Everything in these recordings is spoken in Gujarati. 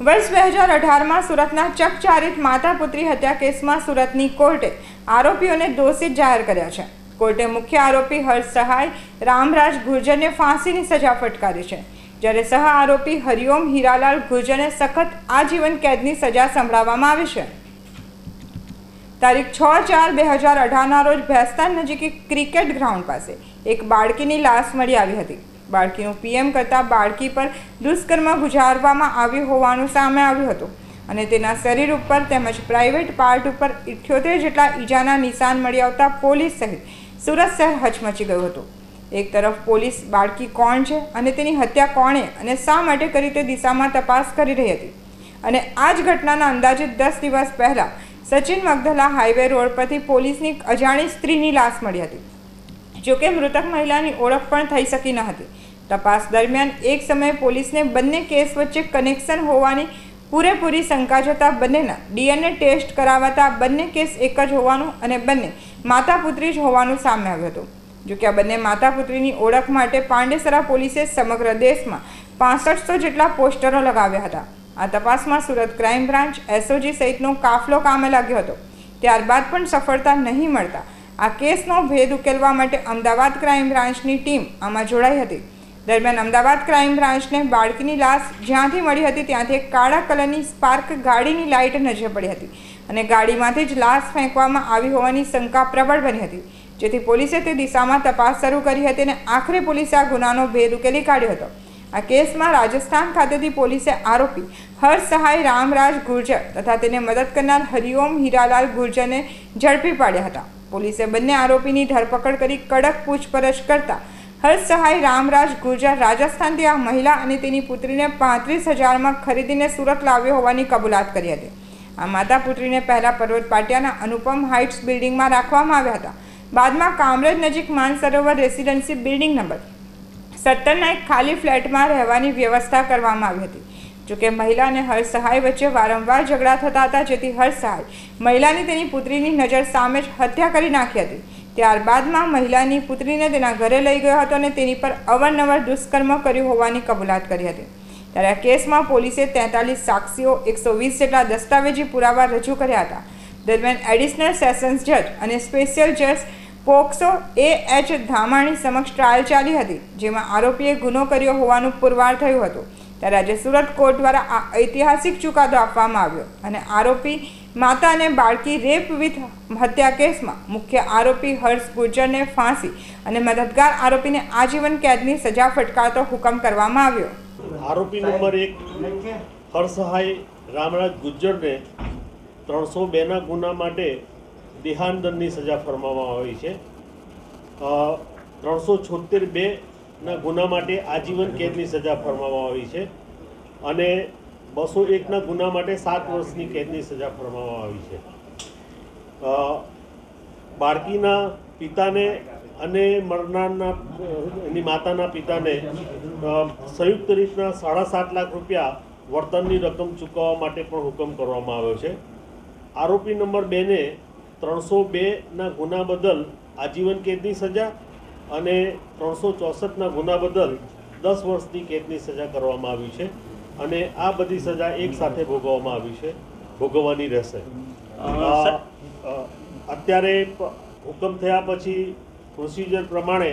વર્ષ બે હજાર અઢારમાં સુરતના ચકચારિત માતા પુત્રી હત્યા કેસમાં સુરતની કોર્ટે આરોપીઓને દોષિત જાહેર કર્યા છે. કોર્ટે મુખ્ય આરોપી હર્ષ સહાય, રામરાજ ગુર્જરને ફાંસીની સજા ફટકારી છે. જ્યારે સહ આરોપી હરિઓમ હીરાલાલ ગુર્જરને સખત આજીવન કેદની સજા સંભળાવવામાં આવી છે. તારીખ છ ચાર બે હજાર અઢારના રોજ ભેસ્તાન નજીક ક્રિકેટ ગ્રાઉન્ડ પાસે એક બાળકીની લાશ મળી આવી હતી. બાળકીનું પીએમ કરતાં બાળકી પર દુષ્કર્મ ગુજારવામાં આવ્યું હોવાનું સામે આવ્યું હતું. અને તેના શરીર ઉપર તેમજ પ્રાઇવેટ પાર્ટ ઉપર ઇઠ્યોતેર જેટલા ઈજાના નિશાન મળી આવતા પોલીસ સહિત સુરત શહેર હચમચી ગયું હતું. એક તરફ પોલીસ બાળકી કોણ છે અને તેની હત્યા કોણે અને શા માટે કરી તે દિશામાં તપાસ કરી રહી હતી. અને આ જ ઘટનાના અંદાજે દસ દિવસ પહેલાં સચિન મગધલા હાઈવે રોડ પરથી પોલીસની અજાણી સ્ત્રીની લાશ મળી હતી. જોકે મૃતક મહિલાની ઓળખ પણ થઈ શકી ન હતી. તપાસ દરમિયાન એક સમયે પોલીસને બંને કેસ વચ્ચે કનેક્શન હોવાની પૂરેપૂરી શંકા જતા બંનેના ડીએનએ ટેસ્ટ કરાવાતા બંને કેસ એક જ હોવાનું અને બંને માતા પુત્રી જ હોવાનું સામે આવ્યું હતું. જોકે આ બંને માતા પુત્રીની ઓળખ માટે પાંડેસરા પોલીસે સમગ્ર દેશમાં પાસઠસો જેટલા પોસ્ટરો લગાવ્યા હતા. આ તપાસમાં સુરત ક્રાઇમ બ્રાન્ચ, એસઓજી સહિતનો કાફલો કામે લાગ્યો હતો. ત્યારબાદ પણ સફળતા નહીં મળતા આ કેસનો ભેદ ઉકેલવા માટે અમદાવાદ ક્રાઇમ બ્રાન્ચની ટીમ આમાં જોડાઈ હતી. દરમિયાન અમદાવાદ ક્રાઇમ બ્રાન્ચને બાળકીની લાશ જ્યાંથી મળી હતી ત્યાંથી એક કાળા કલરની સ્પાર્ક ગાડીની લાઇટ નજરે પડી હતી અને ગાડીમાંથી જ લાશ ફેંકવામાં આવી હોવાની શંકા પ્રબળ બની હતી. જેથી પોલીસે તે દિશામાં તપાસ શરૂ કરી હતી અને આખરે પોલીસે આ ગુનાનો ભેદ ઉકેલી કાઢ્યો હતો. આ કેસમાં રાજસ્થાન ખાતેથી પોલીસે આરોપી હર્ષ સહાય રામરાજ ગુર્જર તથા તેને મદદ કરનાર હરિઓમ હીરાલાલ ગુર્જરને ઝડપી પાડ્યા હતા. પોલીસે બંને આરોપીની ધરપકડ કરી કડક પૂછપરછ કરતા હર્ષ સહાય રામરાજ ગુર્જર રાજસ્થાનથી આ મહિલા અને તેની પુત્રીને પાંત્રીસ હજારમાં ખરીદીને સુરત લાવ્યો હોવાની કબૂલાત કરી હતી. આ માતા પુત્રીને પહેલા પર્વત પાટિયાના અનુપમ હાઇટ્સ બિલ્ડિંગમાં રાખવામાં આવ્યા હતા. બાદમાં કામરેજ નજીક માનસરોવર રેસિડેન્સી બિલ્ડિંગ નંબર સત્તરના એક ખાલી ફ્લેટમાં રહેવાની વ્યવસ્થા કરવામાં આવી હતી. જોકે મહિલા અને હર્ષ સહાય વચ્ચે વારંવાર ઝઘડા થતા હતા, જેથી હર્ષ સહાય મહિલાની તેની પુત્રીની નજર સામે જ હત્યા કરી નાખી હતી. ત્યારબાદમાં મહિલાની પુત્રીને તેના ઘરે લઈ ગયો હતો અને તેની પર અવારનવાર દુષ્કર્મ કર્યું હોવાની કબૂલાત કરી હતી. ત્યારે આ કેસમાં પોલીસે તેતાલીસ સાક્ષીઓ, એકસો વીસ જેટલા દસ્તાવેજી પુરાવા રજૂ કર્યા હતા. દરમિયાન એડિશનલ સેશન્સ જજ અને સ્પેશિયલ જજ પોક્સો એ એચ ધામાણી સમક્ષ ટ્રાયલ ચાલી હતી, જેમાં આરોપીએ ગુનો કર્યો હોવાનું પુરવાર થયું હતું. ત્યારે આજે સુરત કોર્ટ દ્વારા આ ઐતિહાસિક ચુકાદો આપવામાં આવ્યો અને આરોપી માતા અને બાળકી રેપ વિથ હત્યા કેસમાં મુખ્ય આરોપી હર્ષ ગુર્જરને ફાંસી અને મદદગાર આરોપીને આજીવન કેદની સજા ફટકારતો હુકમ કરવામાં આવ્યો. આરોપી નંબર એક હર્ષહાય રામરાજ ગુજ્જરને ત્રણસો બેના ગુના માટે દેહાંતરની સજા ફરમાવવામાં આવી છે. ત્રણસો છોતેર બેના ગુના માટે આજીવન કેદની સજા ફરમાવવામાં આવી છે. અને બસો એકના ગુના માટે સાત વર્ષની કેદની સજા ફરમાવવામાં આવી છે. બાળકીના પિતાને અને મરનારના, એની માતાના પિતાને સંયુક્ત રીતના સાડા સાત લાખ રૂપિયા વળતરની રકમ ચૂકવવા માટે પણ હુકમ કરવામાં આવ્યો છે. આરોપી નંબર બેને ત્રણસો બેના ગુના બદલ આજીવન કેદની સજા અને ત્રણસો ચોસઠના ગુના બદલ દસ વર્ષની કેદની સજા કરવામાં આવી છે. અને આ બધી સજા એક સાથે ભોગવવામાં આવી છે. ભોગવવાની રહેશે. અત્યારે હુકમ થયા પછી પ્રોસિજર પ્રમાણે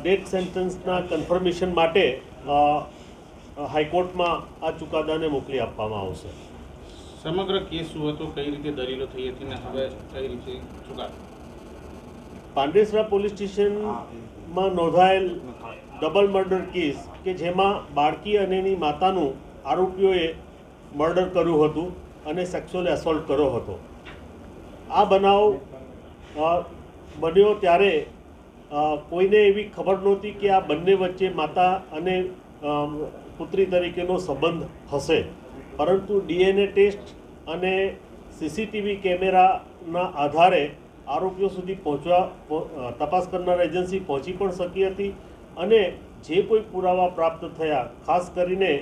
ડેથ સેન્ટન્સના કન્ફર્મેશન માટે હાઈકોર્ટમાં આ ચુકાદાને મોકલી આપવામાં આવશે. સમગ્ર કેસ શું હતો કઈ રીતે દલીલો થઈ હતી ને હવે કઈ રીતે ચુકાદો? પાંડેસરા પોલીસ સ્ટેશનમાં નોંધાયેલ ડબલ મર્ડર કેસ કે જેમાં બાળકી અને એની માતાનું આરોપીઓએ મર્ડર કર્યું હતું અને સેક્સ્યુઅલ એસોલ્ટ કર્યો હતો. આ બનાવ બન્યો ત્યારે કોઈને એવી ખબર નહોતી કે આ બંને વચ્ચે માતા અને પુત્રી તરીકેનો સંબંધ હશે. પરંતુ ડીએનએ ટેસ્ટ અને સીસીટીવી કેમેરાના આધારે આરોપીઓ સુધી પહોંચવા તપાસ કરનાર એજન્સી પહોંચી પણ શકી હતી. અને જે કોઈ પુરાવા પ્રાપ્ત થયા, ખાસ કરીને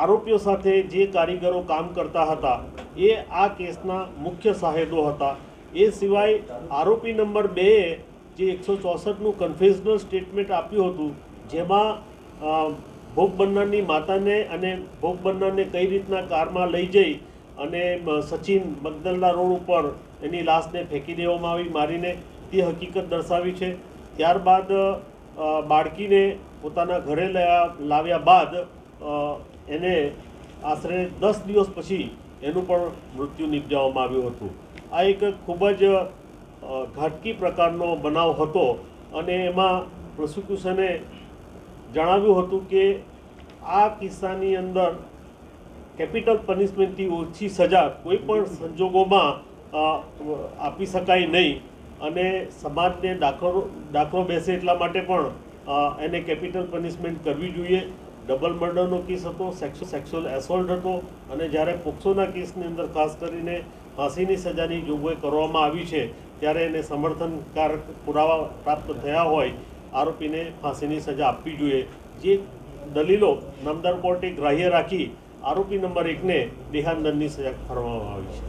આરોપીઓ સાથે જે કારીગરો કામ કરતા હતા, એ આ કેસના મુખ્ય સાહેદો હતા. એ સિવાય આરોપી નંબર બેએ જે એકસો ચોસઠનું કન્ફેશનલ સ્ટેટમેન્ટ આપ્યું હતું, જેમાં ભોગ બનનારની માતાને અને ભોગ બનનારને કઈ રીતના કારમાં લઈ જઈ અને સચિન મગદલના રોડ ઉપર એની લાશને ફેંકી દેવામાં આવી, મારીને તે હકીકત દર્શાવી છે. ત્યારબાદ બાળકીને પોતાના ઘરે લાવ્યા બાદ એને આશરે દસ દિવસ પછી એનું પણ મૃત્યુ નિપજાવવામાં આવ્યું હતું. આ એક ખૂબ જ ઘાટકી પ્રકારનો બનાવ હતો અને એમાં પ્રોસિક્યુશને જણાવ્યું હતું કે આ કિસ્સાની અંદર કેપિટલ પનિશમેન્ટથી ઓછી સજા કોઈ પણ સંજોગોમાં આપી શકાય નહીં. અને સમાજને દાખલો દાખલો બેસે એટલા માટે પણ એને કેપિટલ પનિશમેન્ટ કરવી જોઈએ. ડબલ મર્ડરનો કેસ હતો સેક્સ સેક્સ્યુઅલ એસોલ્ટ હતો અને જ્યારે પોક્સોના કેસની અંદર ખાસ કરીને ફાંસીની સજાની જોગવાઈ કરવામાં આવી છે, ત્યારે એને સમર્થનકારક પુરાવા પ્રાપ્ત થયા હોય, આરોપીને ફાંસીની સજા આપવી જોઈએ. જે દલીલો નામદાર કોર્ટે ગ્રાહ્ય રાખી, આરોપી નંબર એકને દેહાંતદંડની સજા ફરવામાં આવી છે.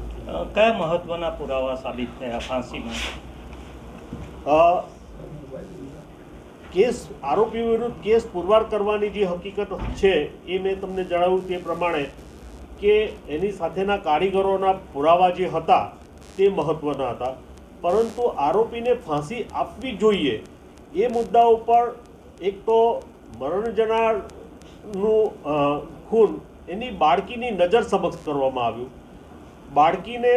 કયા મહત્વના પુરાવા સાબિત થયા ફાંસીમાં? કેસ, આરોપી વિરુદ્ધ કેસ પુરવાર કરવાની જે હકીકત છે, એ મેં તમને જણાવ્યું તે પ્રમાણે કે એની સાથેના કારીગરોના પુરાવા જે હતા, તે મહત્ત્વના હતા. પરંતુ આરોપીને ફાંસી આપવી જોઈએ, એ મુદ્દા ઉપર એક તો મરણ ખૂન એની બાળકીની નજર સમક્ષ કરવામાં આવ્યું. બાળકીને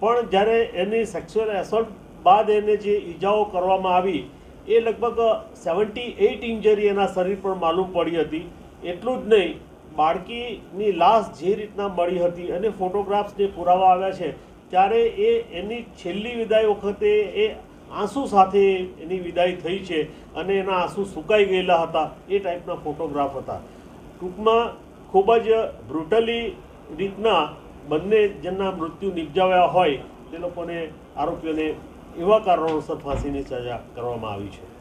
પણ જ્યારે એની સેક્સ્યુઅલ એસોલ્ટ બાદ એને જે ઈજાઓ કરવામાં આવી, એ લગભગ સેવન્ટી એઇટ ઇન્જરી એના શરીર પર માલુમ પડી હતી. એટલું જ નહીં, બાળકીની લાશ જે રીતના મળી હતી અને ફોટોગ્રાફ્સ જે પુરાવા આવ્યા છે, ત્યારે એ એની છેલ્લી વિદાય વખતે એ આંસુ સાથે એની વિદાય થઈ છે અને એના આંસુ સુકાઈ ગયેલા હતા, એ ટાઈપના ફોટોગ્રાફ હતા. ટૂંકમાં ખૂબ જ બ્રુટલી રીતના બંને જેમના મૃત્યુ નિપજાવ્યા હોય, તે લોકોને આરોપીઓને એવા કારણોસર ફાંસીની સજા કરવામાં આવી છે.